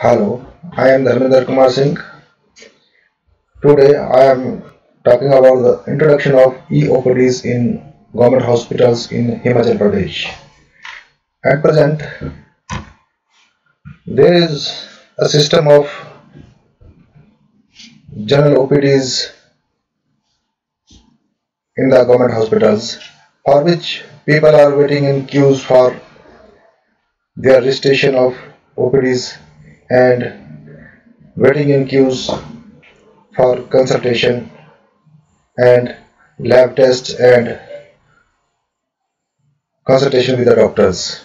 Hello, I am Dharmender Kumar Singh. Today I am talking about the introduction of e-OPDs in government hospitals in Himachal Pradesh. At present, there is a system of general OPDs in the government hospitals for which people are waiting in queues for their registration of OPDs and waiting in queues for consultation and lab tests and consultation with the doctors.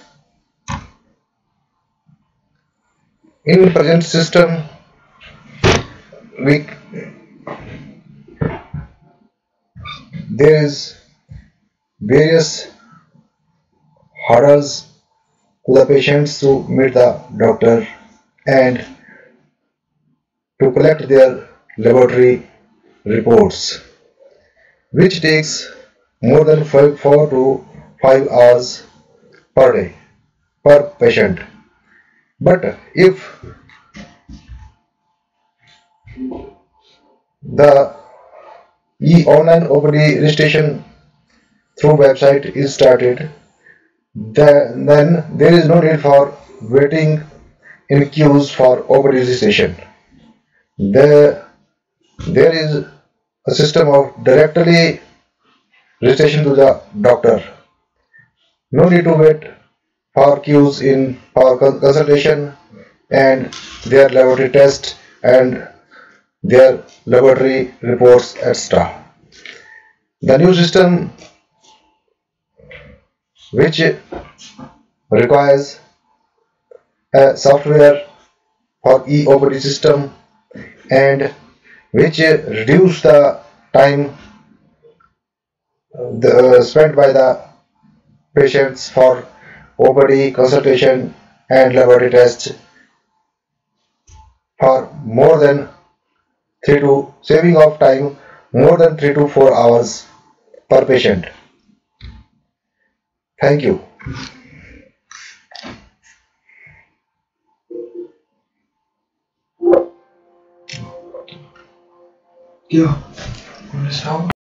In present system, we there is various hurdles to the patients to meet the doctor and to collect their laboratory reports which takes more than five, 4 to 5 hours per day per patient. But if the e online OPD registration through website is started then, then there is no need for waiting in queues for OPD registration. There, there is a system of directly registration to the doctor. No need to wait for queues in for consultation and their laboratory test and their laboratory reports etc. The new system which requires a software for e-OPD system and which reduce the time the, uh, spent by the patients for OPD consultation and laboratory tests for more than 3 to saving of time more than 3 to 4 hours per patient. Thank you. Aqui, ó. Começar